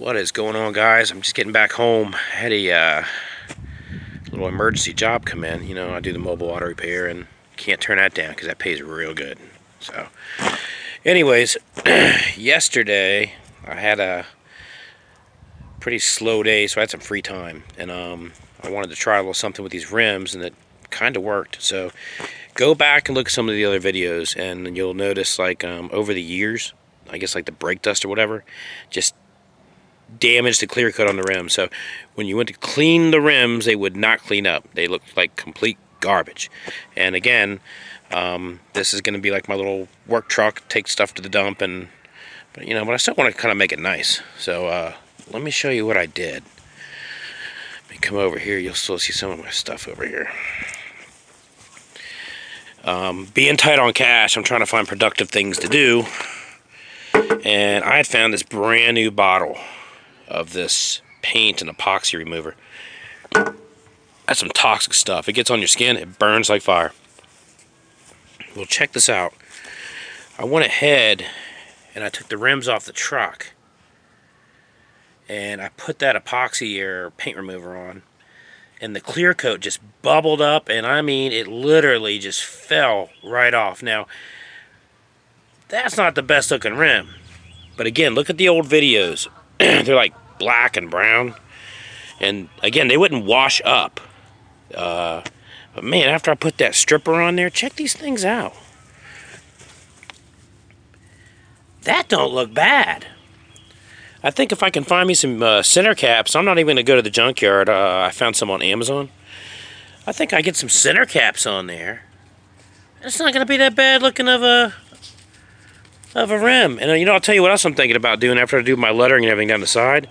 What is going on guys? I'm just getting back home. I had a uh, little emergency job come in. You know, I do the mobile auto repair and can't turn that down because that pays real good. So, anyways, yesterday I had a pretty slow day, so I had some free time. And um, I wanted to try a little something with these rims and it kind of worked. So, go back and look at some of the other videos and you'll notice like um, over the years, I guess like the brake dust or whatever, just damaged the clear coat on the rim. So when you went to clean the rims, they would not clean up. They looked like complete garbage. And again, um, this is going to be like my little work truck, take stuff to the dump, and but you know, but I still want to kind of make it nice. So uh, let me show you what I did. Let me come over here. You'll still see some of my stuff over here. Um, being tight on cash, I'm trying to find productive things to do. And I had found this brand new bottle of this paint and epoxy remover. That's some toxic stuff. It gets on your skin, it burns like fire. Well, check this out. I went ahead and I took the rims off the truck and I put that epoxy or paint remover on and the clear coat just bubbled up and I mean it literally just fell right off. Now that's not the best looking rim but again look at the old videos they're like black and brown. And again, they wouldn't wash up. Uh, but man, after I put that stripper on there, check these things out. That don't look bad. I think if I can find me some uh, center caps, I'm not even going to go to the junkyard. Uh, I found some on Amazon. I think I get some center caps on there. It's not going to be that bad looking of a of a rim. And uh, you know, I'll tell you what else I'm thinking about doing after I do my lettering and everything down the side.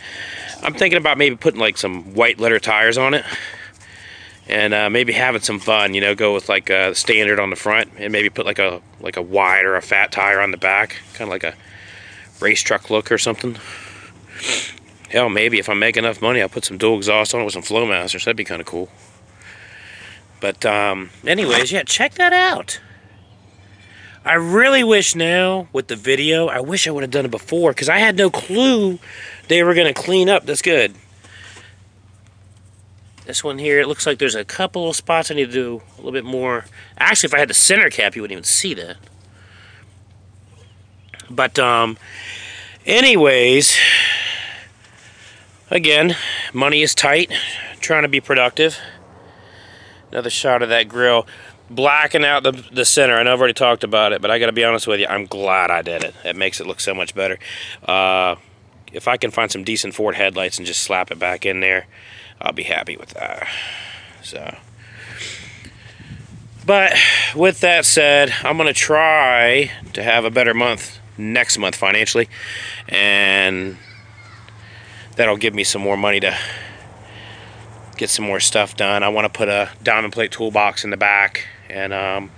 I'm thinking about maybe putting like some white letter tires on it. And uh, maybe having some fun, you know, go with like a standard on the front and maybe put like a like a wide or a fat tire on the back. Kind of like a race truck look or something. Hell, maybe if I make enough money, I'll put some dual exhaust on it with some Flowmasters. That'd be kind of cool. But um, anyways, yeah, check that out. I really wish now with the video, I wish I would have done it before because I had no clue they were going to clean up. That's good. This one here, it looks like there's a couple of spots I need to do a little bit more. Actually, if I had the center cap, you wouldn't even see that. But, um, anyways, again, money is tight. Trying to be productive. Another shot of that grill blacking out the, the center. I know I've already talked about it, but I got to be honest with you, I'm glad I did it. It makes it look so much better. Uh, if I can find some decent Ford headlights and just slap it back in there, I'll be happy with that. So, but with that said, I'm going to try to have a better month next month financially, and that'll give me some more money to get some more stuff done. I want to put a diamond plate toolbox in the back and um,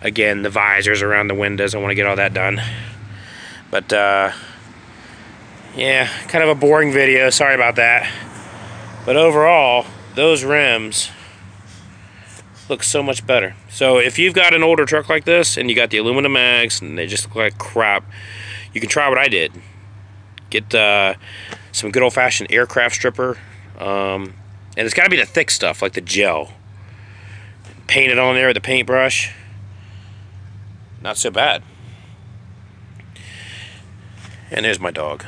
again the visors around the windows I want to get all that done. But uh, yeah kind of a boring video sorry about that. But overall those rims look so much better. So if you've got an older truck like this and you got the aluminum mags and they just look like crap you can try what I did. Get uh, some good old-fashioned aircraft stripper um, and it's got to be the thick stuff like the gel paint it on there with a paintbrush. Not so bad. And there's my dog.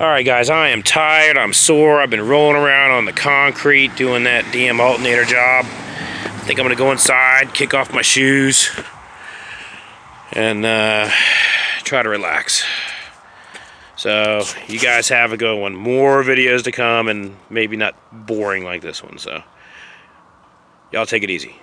Alright guys, I am tired, I'm sore, I've been rolling around on the concrete doing that DM alternator job. I think I'm going to go inside, kick off my shoes, and uh, try to relax. So, you guys have a good one. More videos to come and maybe not boring like this one, so... Y'all take it easy.